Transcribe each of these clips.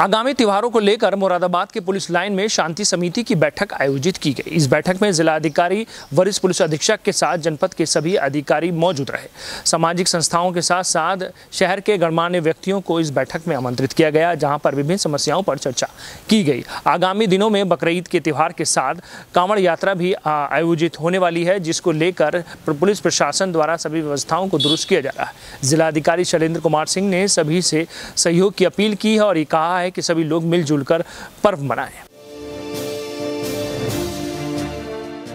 आगामी त्योहारों को लेकर मुरादाबाद के पुलिस लाइन में शांति समिति की बैठक आयोजित की गई। इस बैठक में जिला अधिकारी वरिष्ठ पुलिस अधीक्षक के साथ जनपद के सभी अधिकारी मौजूद रहे। सामाजिक संस्थाओं के साथ साथ शहर के गणमान्य व्यक्तियों को इस बैठक में आमंत्रित किया गया, जहाँ पर विभिन्न समस्याओं पर चर्चा की गई। आगामी दिनों में बकरीद के त्यौहार के साथ कांवड़ यात्रा भी आयोजित होने वाली है, जिसको लेकर पुलिस प्रशासन द्वारा सभी व्यवस्थाओं को दुरुस्त किया जा रहा है। जिलाधिकारी शैलेंद्र कुमार सिंह ने सभी से सहयोग की अपील की है और ये कहा है कि सभी लोग मिलजुल कर पर्व मनाएँ।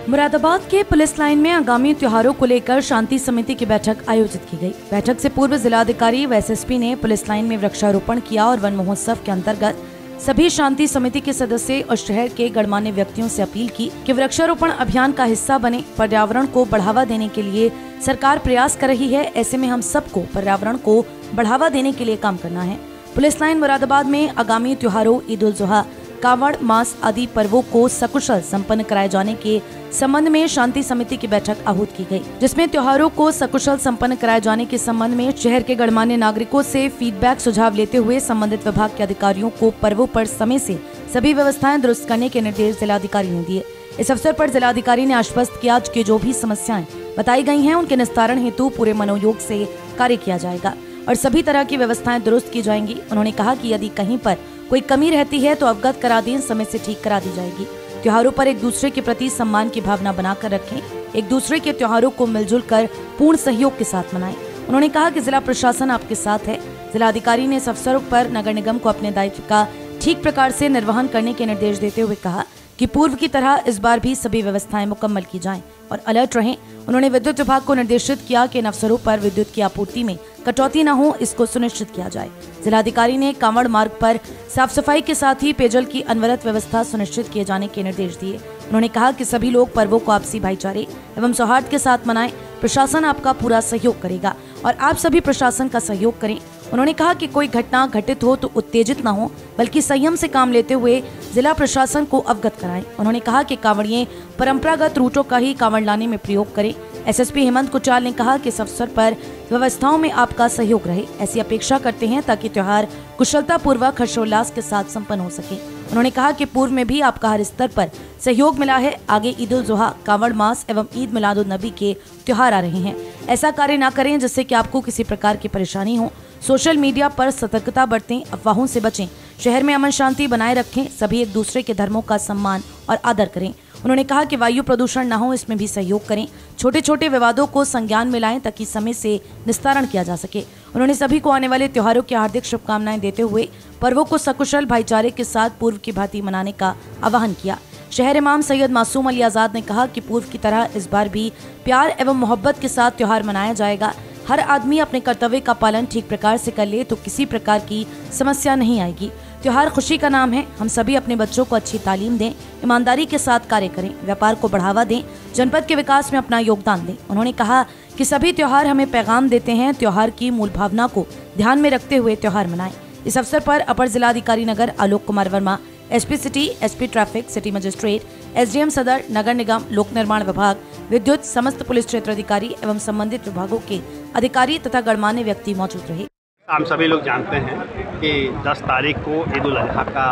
मुरादाबाद के पुलिस लाइन में आगामी त्योहारों को लेकर शांति समिति की बैठक आयोजित की गई। बैठक से पूर्व जिलाधिकारी व एसएसपी ने पुलिस लाइन में वृक्षारोपण किया और वन महोत्सव के अंतर्गत सभी शांति समिति के सदस्य और शहर के गणमान्य व्यक्तियों से अपील की कि वृक्षारोपण अभियान का हिस्सा बने, पर्यावरण को बढ़ावा देने के लिए सरकार प्रयास कर रही है। ऐसे में हम सबको पर्यावरण को बढ़ावा देने के लिए काम करना है। पुलिस लाइन मुरादाबाद में आगामी त्योहारों ईद उल जुहा कावड़ मास आदि पर्वों को सकुशल संपन्न कराए जाने के संबंध में शांति समिति की बैठक आहूत की गई, जिसमें त्योहारों को सकुशल संपन्न कराए जाने के संबंध में शहर के गणमान्य नागरिकों से फीडबैक सुझाव लेते हुए संबंधित विभाग के अधिकारियों को पर्वों पर समय से सभी व्यवस्थाएँ दुरुस्त करने के निर्देश जिलाधिकारी ने दिए। इस अवसर पर जिलाधिकारी ने आश्वस्त किया कि जो भी समस्याएँ बताई गई हैं उनके निस्तारण हेतु पूरे मनोयोग से कार्य किया जाएगा। और सभी तरह की व्यवस्थाएँ दुरुस्त की जाएँगी। उन्होंने कहा कि यदि कहीं पर कोई कमी रहती है तो अवगत करा दें, समय से ठीक करा दी जाएगी। त्योहारों पर एक दूसरे के प्रति सम्मान की भावना बनाकर रखें। एक दूसरे के त्योहारों को मिलजुल कर पूर्ण सहयोग के साथ मनाएँ। उन्होंने कहा कि जिला प्रशासन आपके साथ है। जिला अधिकारी ने इस अवसरों पर नगर निगम को अपने दायित्व का ठीक प्रकार से निर्वहन करने के निर्देश देते हुए कहा कि पूर्व की तरह इस बार भी सभी व्यवस्थाएँ मुकम्मल की जाएँ और अलर्ट रहें। उन्होंने विद्युत विभाग को निर्देशित किया कि इन अवसरों पर विद्युत की आपूर्ति में कटौती न हो, इसको सुनिश्चित किया जाए। जिलाधिकारी ने कांवड़ मार्ग पर साफ़ सफ़ाई के साथ ही पेयजल की अनवरत व्यवस्था सुनिश्चित किए जाने के निर्देश दिए। उन्होंने कहा कि सभी लोग पर्वों को आपसी भाईचारे एवं सौहार्द के साथ मनाएँ। प्रशासन आपका पूरा सहयोग करेगा और आप सभी प्रशासन का सहयोग करें। उन्होंने कहा कि कोई घटना घटित हो तो उत्तेजित न हो, बल्कि संयम से काम लेते हुए जिला प्रशासन को अवगत कराएँ। उन्होंने कहा कि कांवड़िए परंपरागत रूटों का ही कांवड़ लाने में प्रयोग करें। एसएसपी हेमंत कुचाल ने कहा कि इस अवसर पर व्यवस्थाओं में आपका सहयोग रहे। ऐसी अपेक्षा करते हैं ताकि त्योहार कुशलता पूर्वक हर्षोल्लास के साथ संपन्न हो सके। उन्होंने कहा कि पूर्व में भी आपका हर स्तर पर सहयोग मिला है। आगे ईद उल जुहा, कांवड़ मास एवं ईद मिलादुल नबी के त्योहार आ रहे हैं। ऐसा कार्य न करें जिससे कि आपको किसी प्रकार की परेशानी हो। सोशल मीडिया पर सतर्कता बरतें, अफवाहों से बचें। शहर में अमन शांति बनाए रखें, सभी एक दूसरे के धर्मों का सम्मान और आदर करें। उन्होंने कहा कि वायु प्रदूषण न हो, इसमें भी सहयोग करें। छोटे छोटे विवादों को संज्ञान में लाएँ ताकि समय से निस्तारण किया जा सके। उन्होंने सभी को आने वाले त्योहारों की हार्दिक शुभकामनाएँ देते हुए पर्वों को सकुशल भाईचारे के साथ पूर्व की भांति मनाने का आह्वान किया। शहर इमाम सैयद मासूम अली आज़ाद ने कहा कि पूर्व की तरह इस बार भी प्यार एवं मोहब्बत के साथ त्योहार मनाया जाएगा। हर आदमी अपने कर्तव्य का पालन ठीक प्रकार से कर ले तो किसी प्रकार की समस्या नहीं आएगी। त्योहार खुशी का नाम है। हम सभी अपने बच्चों को अच्छी तालीम दें, ईमानदारी के साथ कार्य करें, व्यापार को बढ़ावा दें, जनपद के विकास में अपना योगदान दें। उन्होंने कहा कि सभी त्योहार हमें पैगाम देते हैं, त्योहार की मूल भावना को ध्यान में रखते हुए त्यौहार मनाएँ। इस अवसर पर अपर जिलाधिकारी नगर Alok Kumar Verma, SP city, SP traffic, city magistrate, SDM सदर, नगर निगम, लोक निर्माण विभाग, विद्युत, समस्त पुलिस क्षेत्र अधिकारी एवं संबंधित विभागों के अधिकारी तथा गणमान्य व्यक्ति मौजूद रहे। हम सभी लोग जानते हैं कि 10 तारीख को ईद उल अजहा का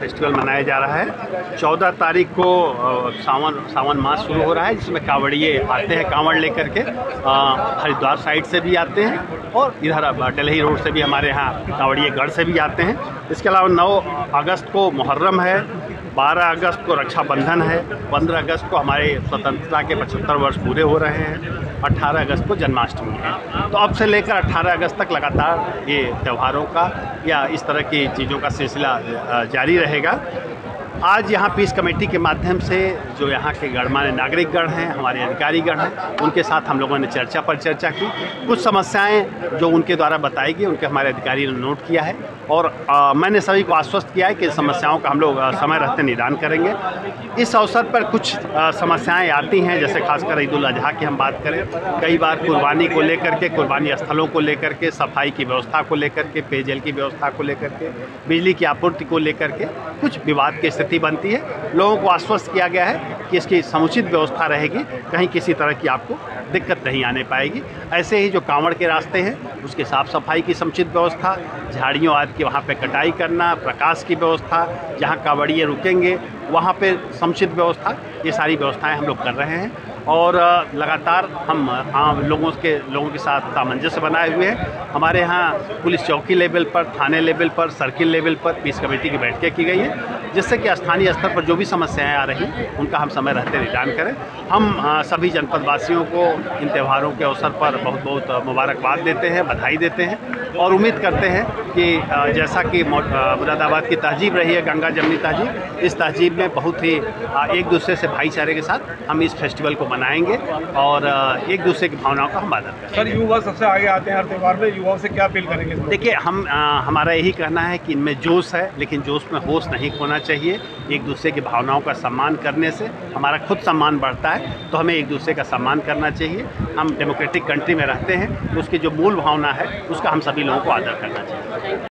फेस्टिवल मनाया जा रहा है। 14 तारीख को सावन सावन मास शुरू हो रहा है, जिसमें कांवड़िए आते हैं कांवड़ लेकर के हरिद्वार साइड से भी आते हैं और इधर डलही रोड से भी हमारे यहाँ कांवड़िए गढ़ से भी आते हैं। इसके अलावा 9 अगस्त को मुहर्रम है 12 अगस्त को रक्षाबंधन है। 15 अगस्त को हमारे स्वतंत्रता के 75 वर्ष पूरे हो रहे हैं। 18 अगस्त को जन्माष्टमी है। तो अब से लेकर 18 अगस्त तक लगातार ये त्यौहारों का या इस तरह की चीज़ों का सिलसिला जारी रहेगा। आज यहाँ पीस कमेटी के माध्यम से जो यहाँ के गणमान्य नागरिकगण हैं हमारे अधिकारीगण हैं उनके साथ हम लोगों ने चर्चा पर चर्चा की। कुछ समस्याएँ जो उनके द्वारा बताई गई उनके हमारे अधिकारी ने नोट किया है और आ, मैंने सभी को आश्वस्त किया है कि समस्याओं का हम लोग समय रहते निदान करेंगे। इस अवसर पर कुछ समस्याएँ आती हैं जैसे खासकर ईद अजहा की हम बात करें। कई बार कुर्बानी को लेकर के कुर्बानी स्थलों को लेकर के सफ़ाई की व्यवस्था को लेकर के पेयजल की व्यवस्था को लेकर के बिजली की आपूर्ति को लेकर के कुछ विवाद की स्थिति बनती है। लोगों को आश्वस्त किया गया है कि इसकी समुचित व्यवस्था रहेगी। कहीं किसी तरह की आपको दिक्कत नहीं आने पाएगी। ऐसे ही जो कांवड़ के रास्ते हैं, उसके साफ़ सफ़ाई की समुचित व्यवस्था, झाड़ियों आदि की वहाँ पर कटाई करना, प्रकाश की व्यवस्था, जहाँ कांवड़िए रुकेंगे, वहाँ पर समुचित व्यवस्था, ये सारी व्यवस्थाएँ हम लोग कर रहे हैं। और लगातार हम आम लोगों के लोगों के साथ सामंजस्य बनाए हुए हैं। हमारे यहाँ पुलिस चौकी लेवल पर, थाने लेवल पर, सर्किल लेवल पर पीस कमेटी की बैठकें की गई हैं, जिससे कि स्थानीय स्तर पर जो भी समस्याएँ आ रही उनका हम समय रहते निदान करें। हम सभी जनपद वासियों को इन त्यौहारों के अवसर पर बहुत बहुत मुबारकबाद देते हैं, बधाई देते हैं और उम्मीद करते हैं कि जैसा कि मुरादाबाद की तहजीब रही है, गंगा जमनी तहजीब, इस तहजीब में बहुत ही एक दूसरे से भाईचारे के साथ हम इस फेस्टिवल को मनाएँगे और एक दूसरे की भावनाओं का हम आदर करेंगे। सर युवा सबसे आगे आते हैं हर त्यौहार में युवाओं से क्या अपील करेंगे देखिए हम आ, हमारा यही कहना है कि इनमें जोश है लेकिन जोश में होश नहीं खोना चाहिए। एक दूसरे की भावनाओं का सम्मान करने से हमारा खुद सम्मान बढ़ता है तो हमें एक दूसरे का सम्मान करना चाहिए। हम डेमोक्रेटिक कंट्री में रहते हैं उसकी जो मूल भावना है उसका हम सभी लोगों को आदर करना चाहिए।